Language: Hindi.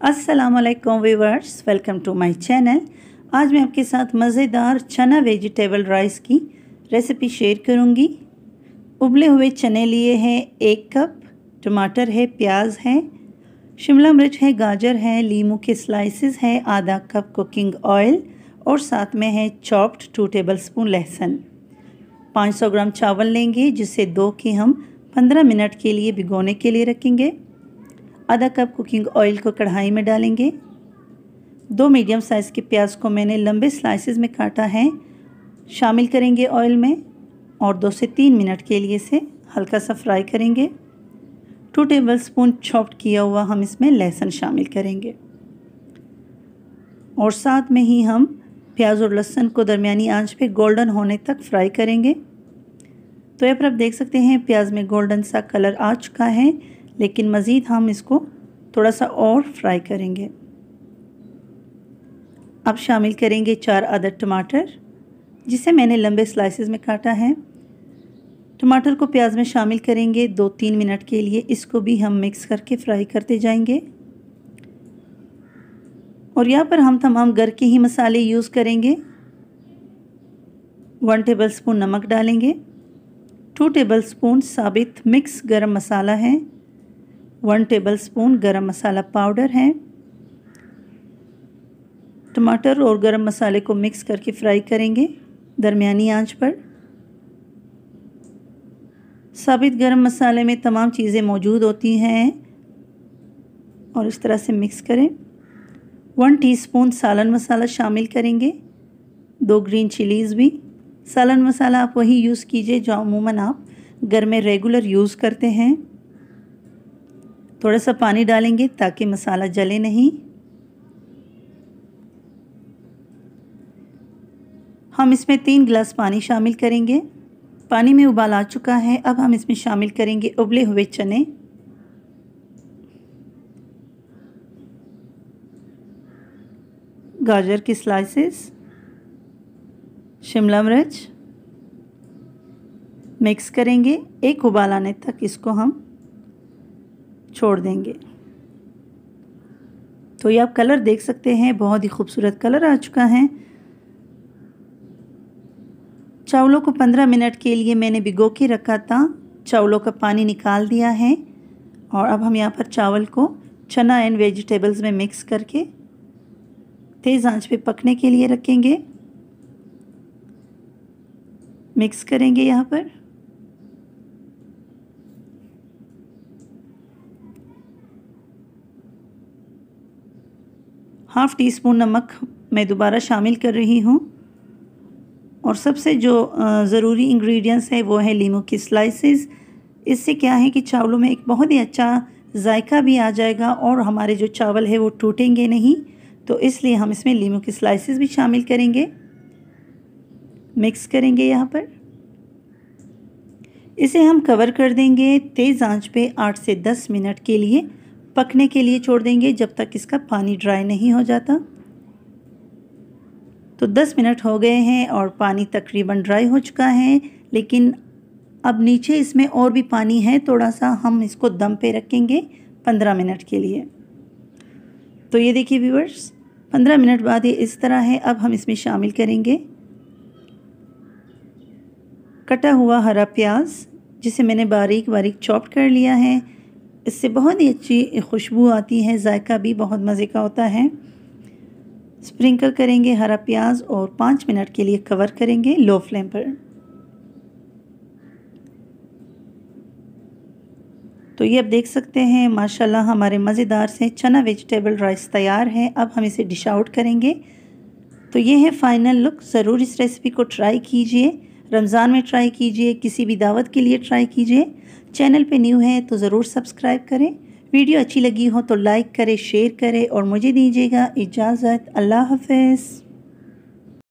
अस्सलाम वालेकुम viewers, welcome to my channel. आज मैं आपके साथ मज़ेदार चना वेजिटेबल राइस की रेसिपी शेयर करूँगी। उबले हुए चने लिए हैं एक कप, टमाटर है, प्याज है, शिमला मिर्च है, गाजर है, लीमू के स्लाइसेस है, आधा कप कुकिंग ऑयल और साथ में है चॉप्ड टू टेबल स्पून लहसुन। 500 ग्राम चावल लेंगे, जिसे दो के हम 15 मिनट के लिए भिगोने के लिए रखेंगे। आधा कप कुकिंग ऑयल को कढ़ाई में डालेंगे। दो मीडियम साइज़ के प्याज को मैंने लंबे स्लाइसेस में काटा है। शामिल करेंगे ऑयल में और दो से तीन मिनट के लिए से हल्का सा फ्राई करेंगे। टू टेबल स्पून चॉप्ड किया हुआ हम इसमें लहसुन शामिल करेंगे। और साथ में ही हम प्याज और लहसुन को दरमियानी आँच पे गोल्डन होने तक फ्राई करेंगे। तो यहाँ पर आप देख सकते हैं, प्याज में गोल्डन सा कलर आ चुका है। लेकिन मज़ीद हम इसको थोड़ा सा और फ्राई करेंगे। अब शामिल करेंगे चार अदद टमाटर, जिसे मैंने लंबे स्लाइसेस में काटा है। टमाटर को प्याज में शामिल करेंगे दो तीन मिनट के लिए। इसको भी हम मिक्स करके फ्राई करते जाएँगे। और यहाँ पर हम तमाम घर के ही मसाले यूज़ करेंगे। वन टेबल स्पून नमक डालेंगे। टू टेबल स्पून साबित मिक्स गरम मसाला है। वन टेबल स्पून गर्म मसाला पाउडर है। टमाटर और गरम मसाले को मिक्स करके फ्राई करेंगे दरमियानी आँच पर। साबित गरम मसाले में तमाम चीज़ें मौजूद होती हैं और इस तरह से मिक्स करें। वन टीस्पून सालन मसाला शामिल करेंगे। दो ग्रीन चिलीज़ भी। सालन मसाला आप वही यूज़ कीजिए जो अमूमन आप घर में रेगुलर यूज़ करते हैं। थोड़ा सा पानी डालेंगे ताकि मसाला जले नहीं। हम इसमें तीन गिलास पानी शामिल करेंगे। पानी में उबाल आ चुका है, अब हम इसमें शामिल करेंगे उबले हुए चने। गाजर की स्लाइसेस शिमला मिर्च। मिक्स करेंगे, एक उबाल आने तक इसको हम छोड़ देंगे। तो ये आप कलर देख सकते हैं, बहुत ही खूबसूरत कलर आ चुका है। चावलों को 15 मिनट के लिए मैंने भिगो के रखा था। चावलों का पानी निकाल दिया है और अब हम यहाँ पर चावल को चना एंड वेजिटेबल्स में मिक्स करके तेज़ आँच पे पकने के लिए रखेंगे। मिक्स करेंगे यहाँ पर। हाफ़ टी स्पून नमक मैं दोबारा शामिल कर रही हूँ। और सबसे जो ज़रूरी इंग्रेडिएंट्स है, वो है लीमू की स्लाइसेस इससे क्या है कि चावलों में एक बहुत ही अच्छा जायका भी आ जाएगा और हमारे जो चावल है, वो टूटेंगे नहीं। तो इसलिए हम इसमें लीमू की स्लाइसेस भी शामिल करेंगे। मिक्स करेंगे यहाँ पर। इसे हम कवर कर देंगे तेज़ आँच पे आठ से दस मिनट के लिए। पकने के लिए छोड़ देंगे जब तक इसका पानी ड्राई नहीं हो जाता। तो 10 मिनट हो गए हैं और पानी तकरीबन ड्राई हो चुका है, लेकिन अब नीचे इसमें और भी पानी है थोड़ा सा हम इसको दम पे रखेंगे 15 मिनट के लिए। तो ये देखिए व्यूवर्स 15 मिनट बाद ये इस तरह है, अब हम इसमें शामिल करेंगे। कटा हुआ हरा प्याज, जिसे मैंने बारीक बारीक चॉप कर लिया है इससे बहुत ही अच्छी खुशबू आती है, जायका भी बहुत मज़े का होता है। स्प्रिंकल करेंगे हरा प्याज और पाँच मिनट के लिए कवर करेंगे लो फ्लेम पर। तो ये अब देख सकते हैं, माशाल्लाह हमारे मज़ेदार से चना वेजिटेबल राइस तैयार है। अब हम इसे डिश आउट करेंगे। तो ये है फ़ाइनल लुक, ज़रूर इस रेसिपी को ट्राई कीजिए। रमज़ान में ट्राई कीजिए, किसी भी दावत के लिए ट्राई कीजिए। चैनल पे न्यू है तो ज़रूर सब्सक्राइब करें। वीडियो अच्छी लगी हो तो लाइक करें शेयर करें और मुझे दीजिएगा इजाज़त। अल्लाह हाफिज़।